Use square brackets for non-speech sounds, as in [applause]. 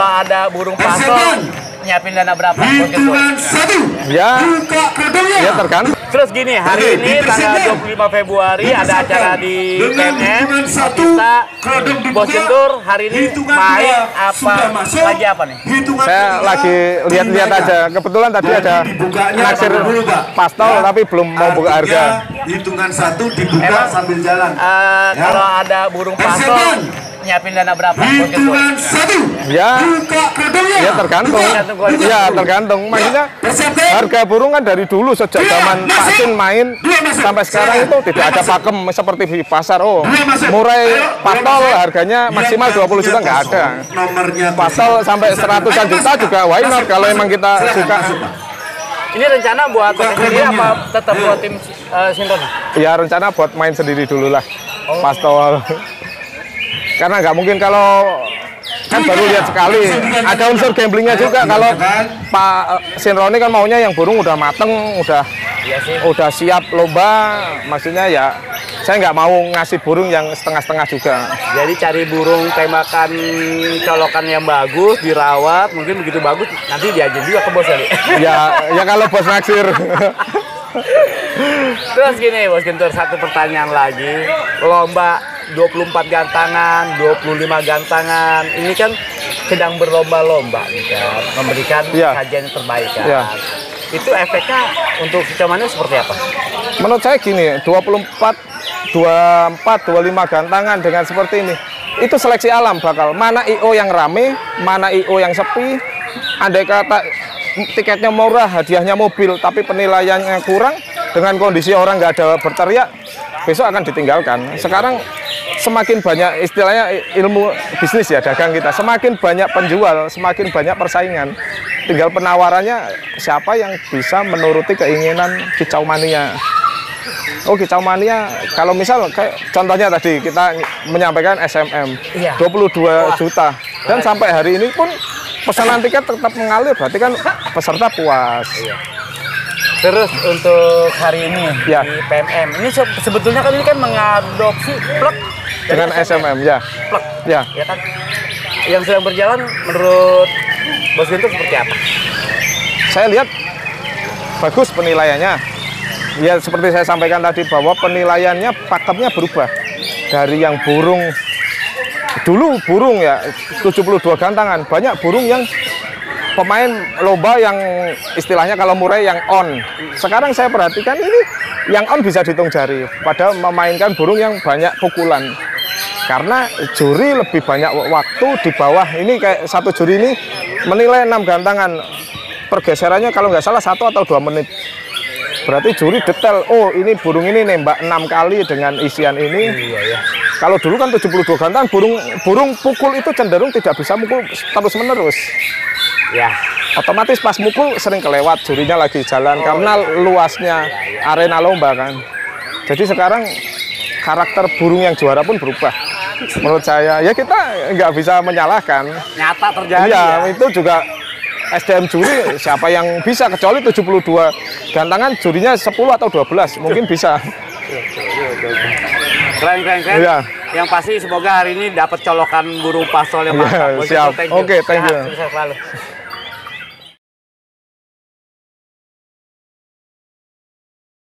Kalau ada burung paso, nyiapin dana berapa? Hitungan satu. Ya, Buka kerudungnya. ya tergantung. Terus gini, hari ini tanggal 25 Februari ada acara di PNM kita Bos Jendur hari ini main apa lagi apa nih? Hitungan Saya lagi lihat-lihat aja. Kebetulan tadi ada naksir pastol Ya. tapi belum mau buka harga. Hitungan satu dibuka sambil jalan. Eh, Ya. Kalau ada burung Persiapan. Nyiapin dana berapa? Satu. Ya, ya tergantung. Ya, tergantung. Maksudnya Persiapkan. harga burung kan dari dulu sejak Dua, zaman Pak. Sin main sampai sekarang itu tidak Dua, ada pakem seperti di pasar. Oh, murai masuk. harganya maksimal Yang 20 juta nggak ada. Nomornya Pastol sampai seratusan juta juga why not kalau emang kita suka. Ini rencana buat Buka sendiri apa tetap buat tim uh, Sinton? Ya rencana buat main sendiri dulu lah. Pastol. Karena nggak mungkin kalau kan baru lihat sekali. Ada unsur gamblingnya juga kalau Pak Sinroni kan maunya yang burung udah mateng, udah Iya udah siap lomba. Maksudnya ya saya nggak mau ngasih burung yang setengah-setengah juga. Jadi cari burung tembakan colokan yang bagus, dirawat, mungkin begitu bagus nanti diajar juga ke bos kali. [laughs] Ya ya kalau bos naksir. Terus gini bos Gentur, satu pertanyaan lagi. Lomba 24 gantangan, 25 gantangan. Ini kan sedang berlomba-lomba kan, memberikan Iya. kajian yang terbaik kan. Iya. Itu efeknya untuk kecamannya seperti apa? Menurut saya gini, 24 24 25 gantangan dengan seperti ini. Itu seleksi alam bakal mana IO yang rame, mana IO yang sepi. Andai kata tiketnya murah, hadiahnya mobil, tapi penilaiannya kurang dengan kondisi orang nggak ada berteriak, besok akan ditinggalkan. Sekarang semakin banyak istilahnya ilmu bisnis ya dagang kita, semakin banyak penjual, semakin banyak persaingan. Tinggal penawarannya siapa yang bisa menuruti keinginan kicau mania. Oh kicau mania kalau misal kayak contohnya tadi kita menyampaikan SMM Iya. 22 juta dan sampai hari ini pun pesanan tiket tetap mengalir berarti kan peserta puas. Terus untuk hari ini Ya. di PMM, ini se- sebetulnya kan ini kan mengadopsi plek Dengan SMM ya. Plek, Ya. ya kan? Yang sedang berjalan menurut Bos Gentur seperti apa? Saya lihat bagus penilaiannya. Ya seperti saya sampaikan tadi bahwa penilaiannya paketnya berubah dari yang burung dulu burung ya 72 gantangan banyak burung yang pemain lomba yang istilahnya kalau murai yang on sekarang saya perhatikan ini yang on bisa dihitung jari pada memainkan burung yang banyak pukulan karena juri lebih banyak waktu di bawah ini kayak satu juri ini menilai enam gantangan. Pergeserannya kalau nggak salah satu atau dua menit. Berarti juri detail oh ini burung ini nembak enam kali dengan isian ini. Iya ya. kalau dulu kan 72 gantangan burung burung pukul itu cenderung tidak bisa mukul terus menerus Ya. otomatis pas mukul sering kelewat jurinya lagi jalan karena luasnya arena lomba kan. Jadi sekarang karakter burung yang juara pun berubah menurut saya ya kita nggak bisa menyalahkan Nyata terjadi Iya, ya. itu juga SDM juri siapa yang bisa kecuali 72 gantangan jurinya 10 atau 12 mungkin bisa. Keren keren keren. Iya. Yang pasti semoga hari ini dapat colokan burung pasol yang mantap. Siap. Thank. Oke, thank Sehat, you. selalu.